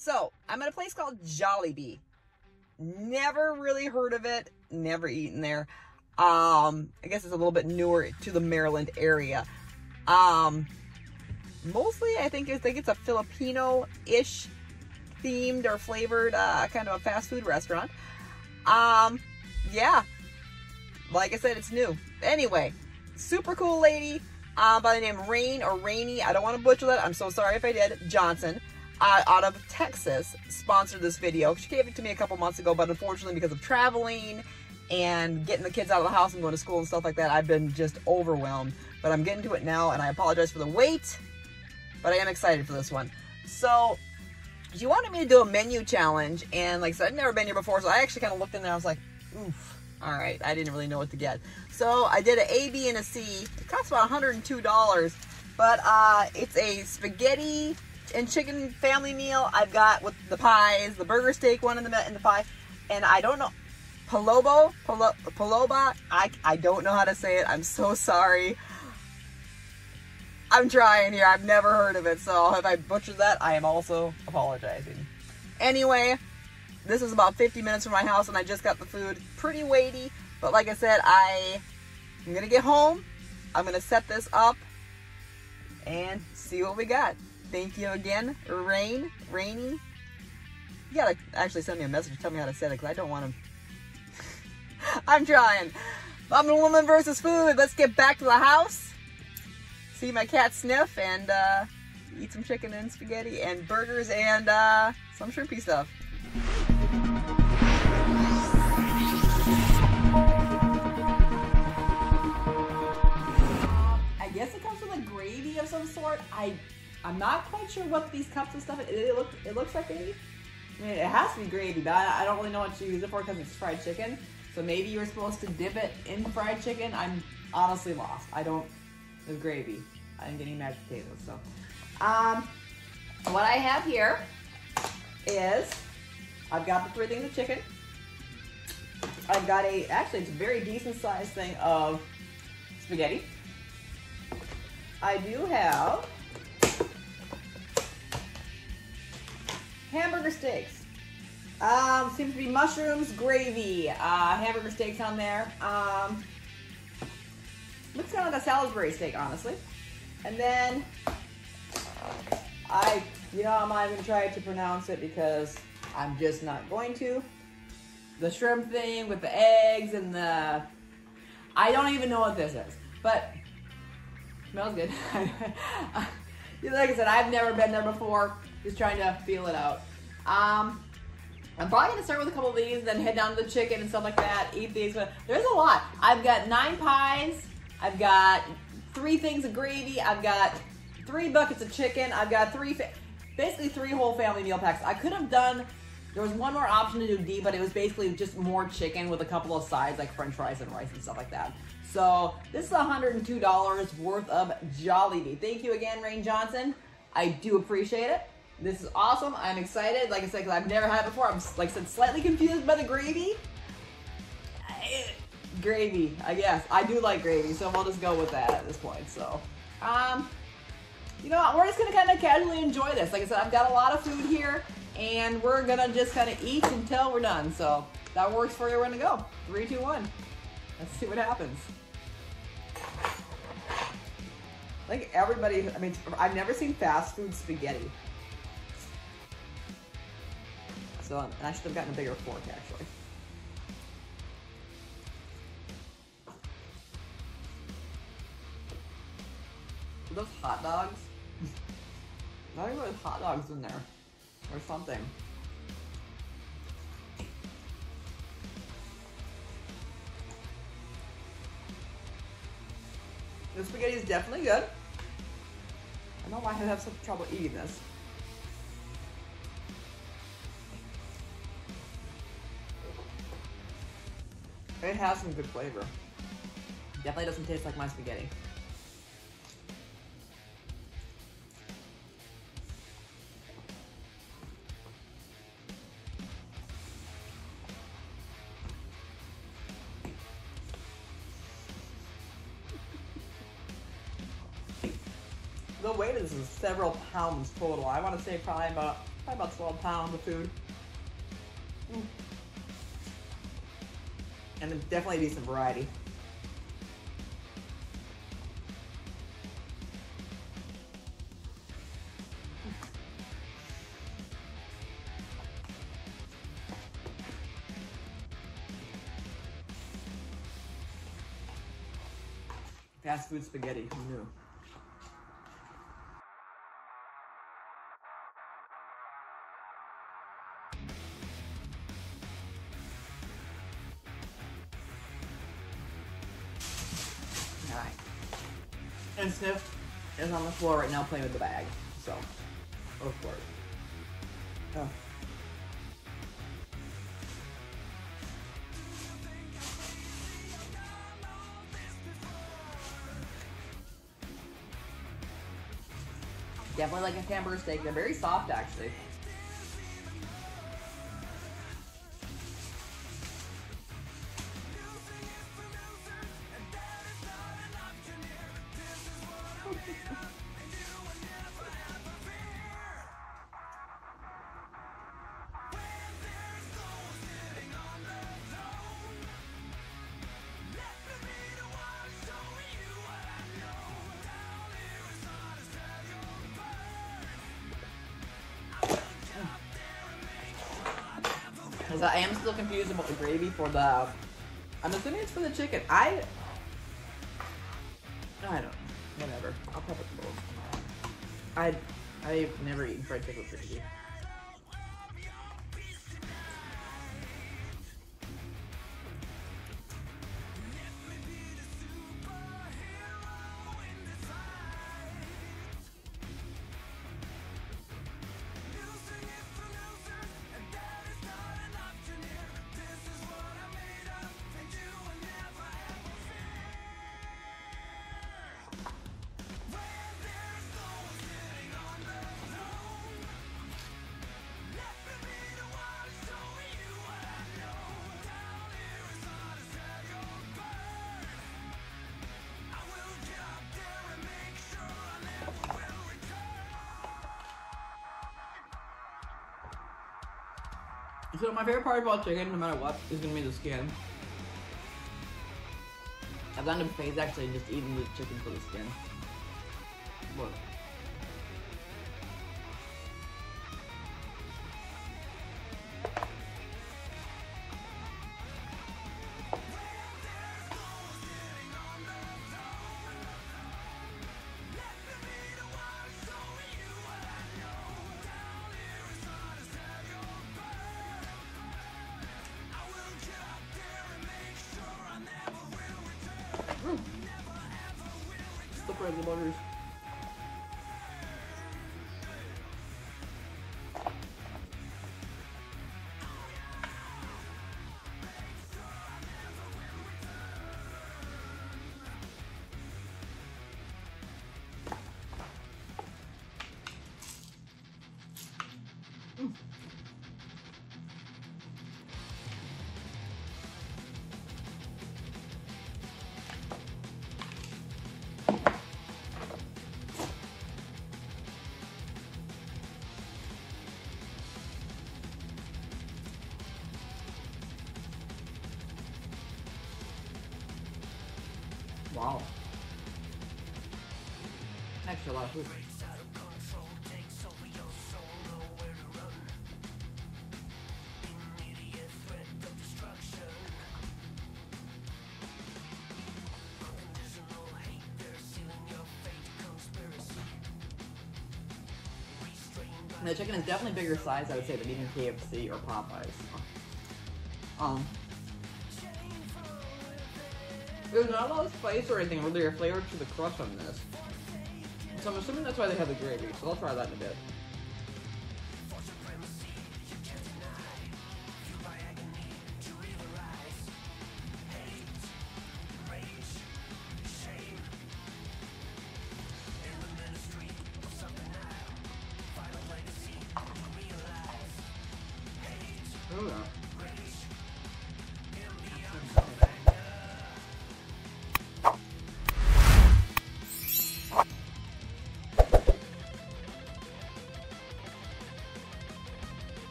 So, I'm at a place called Jollibee. Never really heard of it, never eaten there. Um, I guess it's a little bit newer to the Maryland area. Um, mostly, I think I think it's a Filipino-ish themed or flavored uh, kind of a fast food restaurant. Um, yeah, like I said, it's new. Anyway, super cool lady uh, by the name Rain or Rainy. I don't want to butcher that. I'm so sorry if I did. Johnson. Out of Texas sponsored this video. She gave it to me a couple months ago, but unfortunately because of traveling and getting the kids out of the house and going to school and stuff like that, I've been just overwhelmed. But I'm getting to it now, and I apologize for the wait, but I am excited for this one. So, she wanted me to do a menu challenge, and like I said, I've never been here before, so I actually kind of looked in there, I was like, oof, all right, I didn't really know what to get. So I did an A, B, and a C. It cost about $102, but uh, it's a spaghetti and chicken family meal. I've got with the pies, the burger steak one in the in the pie, and I don't know Palobo, Palo, Paloba. I I don't know how to say it. I'm so sorry. I'm trying here. I've never heard of it, so if I butchered that, I am also apologizing. Anyway, this is about 50 minutes from my house, and I just got the food. Pretty weighty, but like I said, I I'm gonna get home. I'm gonna set this up and see what we got. Thank you again, Rain, Rainy. You gotta actually send me a message. Tell me how to say it, because I don't want to. I'm trying. I'm the woman versus food. Let's get back to the house. See my cat sniff and uh, eat some chicken and spaghetti and burgers and uh, some shrimpy stuff. I guess it comes with a gravy of some sort. I I'm not quite sure what these cups and stuff. It, it look it looks like gravy. I mean, it has to be gravy, but I, I don't really know what to use it for because it's fried chicken. So maybe you're supposed to dip it in fried chicken. I'm honestly lost. I don't. It's gravy. I didn't get any mashed potatoes. So, um, what I have here is I've got the three things of chicken. I've got a actually it's a very decent sized thing of spaghetti. I do have hamburger steaks. Um, seems to be mushrooms, gravy, uh, hamburger steaks on there. Um, looks kind of like a Salisbury steak, honestly. And then I, you know, I'm not even trying to pronounce it because I'm just not going to. The shrimp thing with the eggs and the, I don't even know what this is, but smells good. like I said, I've never been there before. Just trying to feel it out. Um, I'm probably gonna start with a couple of these, then head down to the chicken and stuff like that. Eat these, but there's a lot. I've got nine pies. I've got three things of gravy. I've got three buckets of chicken. I've got three, basically three whole family meal packs. I could have done. There was one more option to do D, but it was basically just more chicken with a couple of sides like French fries and rice and stuff like that. So this is $102 worth of Jollibee. Thank you again, Reigne Johnson. I do appreciate it. This is awesome. I'm excited. Like I said, because I've never had it before. I'm, like I said, slightly confused by the gravy. Gravy, I guess. I do like gravy, so we'll just go with that at this point. So, um, you know, what? we're just going to kind of casually enjoy this. Like I said, I've got a lot of food here, and we're going to just kind of eat until we're done. So, that works for you. We're going to go. Three, two, one. Let's see what happens. Like everybody, I mean, I've never seen fast food spaghetti. So, um, and I should have gotten a bigger fork actually. Are those hot dogs? Not even with hot dogs in there. Or something. The spaghetti is definitely good. I don't know why I have such trouble eating this. It has some good flavor. Definitely doesn't taste like my spaghetti. The weight is several pounds total. I want to say probably about Probably about 12 pounds of food. And definitely a decent variety. Fast food spaghetti, who knew? And Sniff is on the floor right now playing with the bag. So, of course. Oh. Definitely like a hamburger steak. They're very soft, actually. Because I am still confused about the gravy for the. I'm assuming it's for the chicken. I. I don't. Whatever. I'll pop it both. I. I've never eaten fried chicken with gravy. So my favorite part about chicken, no matter what, is gonna be the skin. I've gone to phase actually just eating the chicken for the skin. Look. Friends the butters. Wow. Actually, a lot. The chicken is definitely bigger size, I would say, than even KFC or Popeyes. Um, there's not a lot of spice or anything really or flavor to the crust on this. So I'm assuming that's why they have the gravy, so I'll try that in a bit.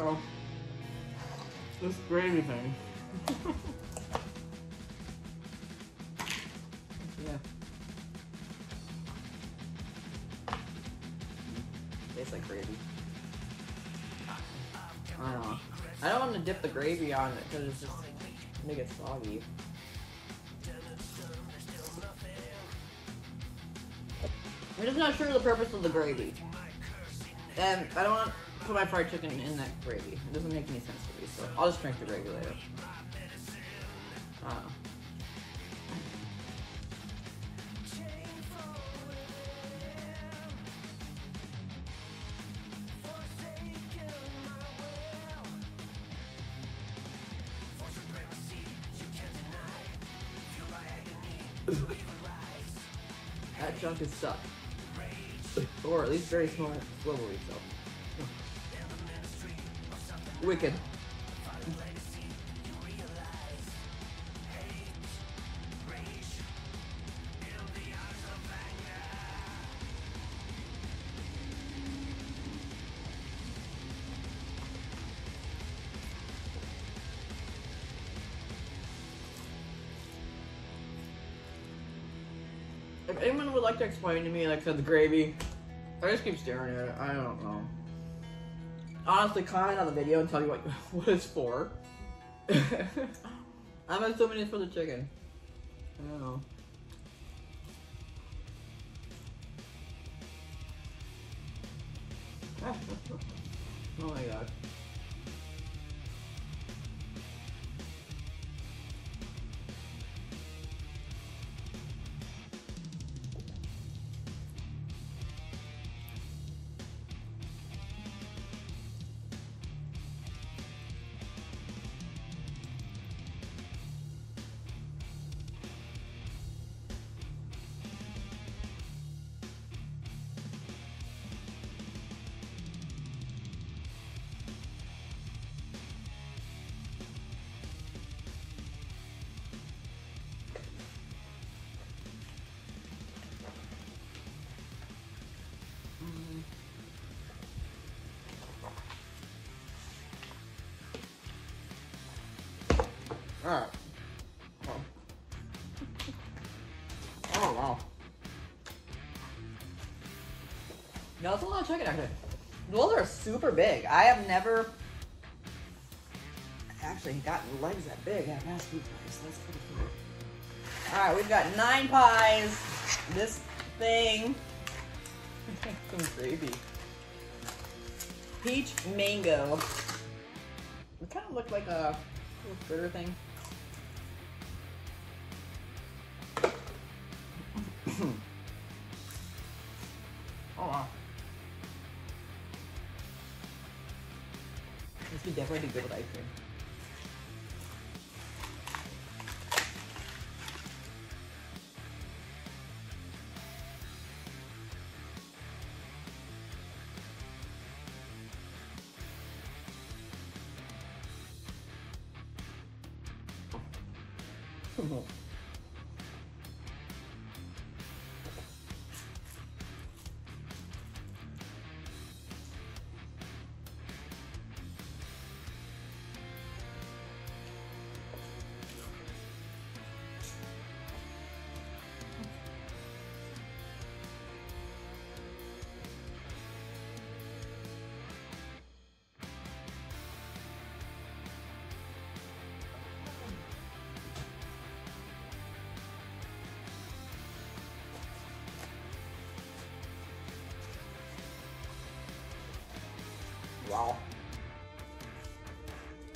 So, this gravy thing. yeah. Tastes like gravy. I don't know. I don't want to dip the gravy on it because it's just make it soggy. I'm just not sure the purpose of the gravy. And I don't want put my fried chicken in that gravy. It doesn't make any sense to me, so I'll just drink the gravy later. I. That chunk is stuck. Or at least very small, swivelly, so. Wicked. If anyone would like to explain to me, like, said the gravy, I just keep staring at it. I don't know. Honestly, comment on the video and tell you what what it's for. I'm assuming it's for the chicken. I don't know. oh my god. Alright. Oh. oh wow. No, that's a lot of chicken actually. Those are super big. I have never actually gotten legs that big at fast food place. That's pretty cool. Alright, we've got nine pies. This thing. Some gravy. Peach mango. It kind of looked like a little fritter thing. This would definitely good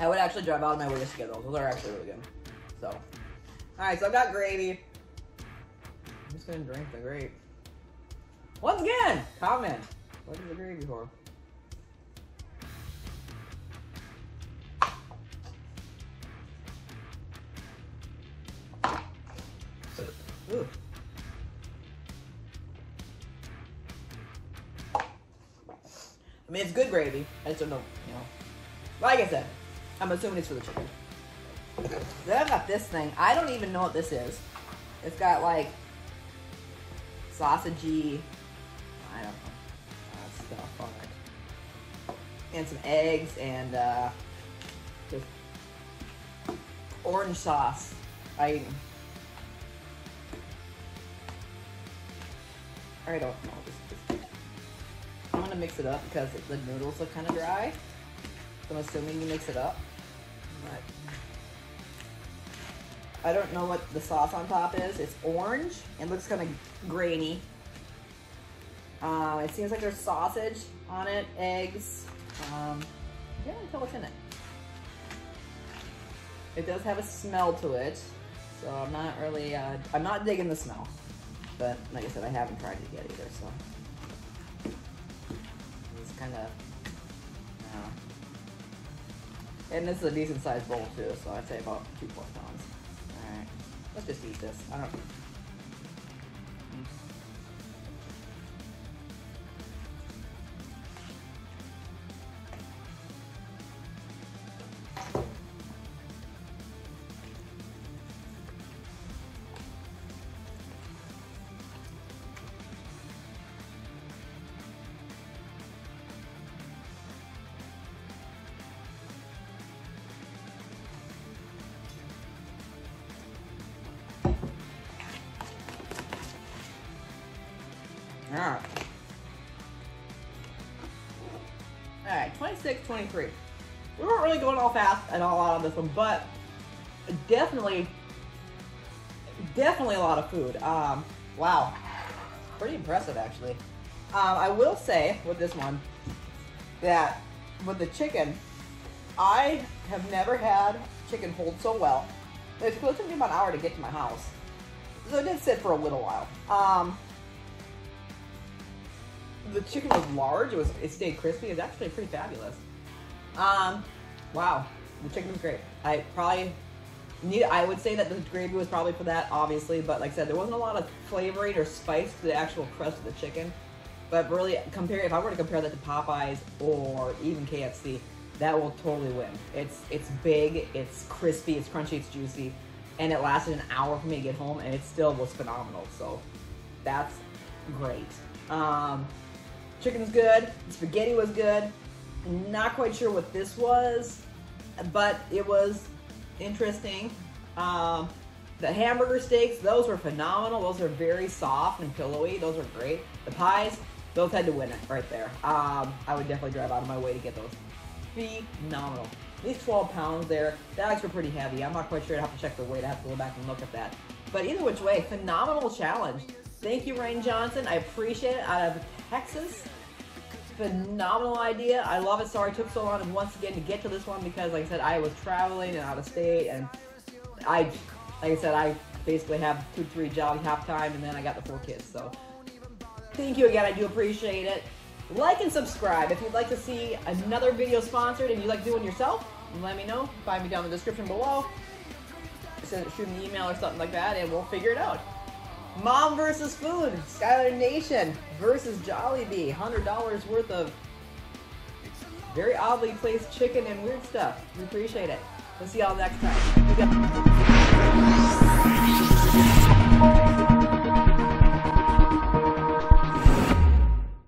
I would actually drive out of my way to get those. Those are actually really good. So, all right. So I've got gravy. I'm just gonna drink the gravy. Once again, comment. What is the gravy for? Ooh. I mean, it's good gravy. I just don't know, you know. Like I said, I'm assuming it's for the chicken. Then I've got this thing. I don't even know what this is. It's got like sausagey. I don't know. Stuff on it. and some eggs and uh, just orange sauce. I I don't know. Just, just, I'm gonna mix it up because the noodles look kind of dry. So I'm assuming you mix it up. But I don't know what the sauce on top is. It's orange and looks kind of grainy. Uh, it seems like there's sausage on it, eggs. Um, yeah, tell what's in it. It does have a smell to it, so I'm not really, uh, I'm not digging the smell. But like I said, I haven't tried it yet either, so. It's kind of, and this is a decent sized bowl too, so I'd say about two four pounds. Alright, let's just eat this. I don't, Alright. Alright, 26, 23. We weren't really going all fast and all out on this one, but definitely, definitely a lot of food. Um, wow. Pretty impressive, actually. Um, I will say with this one that with the chicken, I have never had chicken hold so well. It took me about an hour to get to my house. So it did sit for a little while. Um, the chicken was large. It was it stayed crispy. It's actually pretty fabulous. Um, wow, the chicken was great. I probably need. I would say that the gravy was probably for that, obviously. But like I said, there wasn't a lot of flavoring or spice to the actual crust of the chicken. But really, compare if I were to compare that to Popeyes or even KFC, that will totally win. It's it's big, it's crispy, it's crunchy, it's juicy, and it lasted an hour for me to get home, and it still was phenomenal. So that's great. Um, chicken's good. Spaghetti was good. Not quite sure what this was, but it was interesting. Um, the hamburger steaks, those were phenomenal. Those are very soft and pillowy. Those are great. The pies, those had to win it right there. Um, I would definitely drive out of my way to get those. Phenomenal. These 12 pounds there, the bags were pretty heavy. I'm not quite sure. I have to check the weight. I have to go back and look at that. But either which way, phenomenal challenge. Thank you, Reigne Johnson. I appreciate it. Out of Texas, phenomenal idea. I love it. Sorry it took so long once again to get to this one because, like I said, I was traveling and out of state, and I, like I said, I basically have two, three jobs half time, and then I got the four kids. So, thank you again. I do appreciate it. Like and subscribe if you'd like to see another video sponsored and you'd like doing yourself. Let me know. Find me down in the description below. Send, shoot an email or something like that, and we'll figure it out. Mom versus food, Schuyler Nation versus Jollibee. $100 worth of very oddly placed chicken and weird stuff. We appreciate it. We'll see y'all next time.